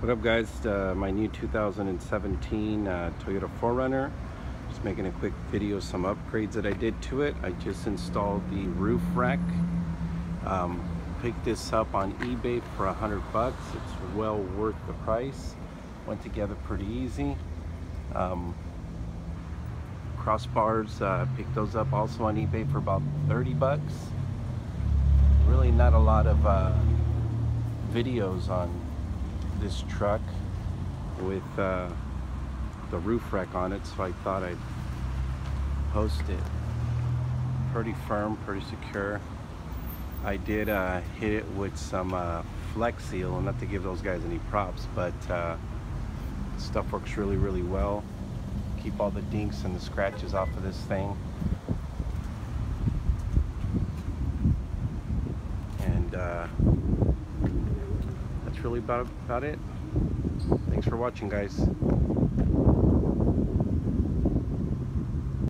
What up guys, uh, my new 2017 uh, Toyota 4Runner. Just making a quick video, some upgrades that I did to it. I just installed the roof rack. Um, picked this up on eBay for hundred bucks. It's well worth the price. Went together pretty easy. Um, crossbars, uh, picked those up also on eBay for about 30 bucks. Really not a lot of uh, videos on this truck with uh, the roof rack on it so I thought I'd post it. Pretty firm pretty secure. I did uh, hit it with some uh, flex seal not to give those guys any props but uh, stuff works really really well. Keep all the dinks and the scratches off of this thing. And uh, really about, about it. Thanks for watching, guys.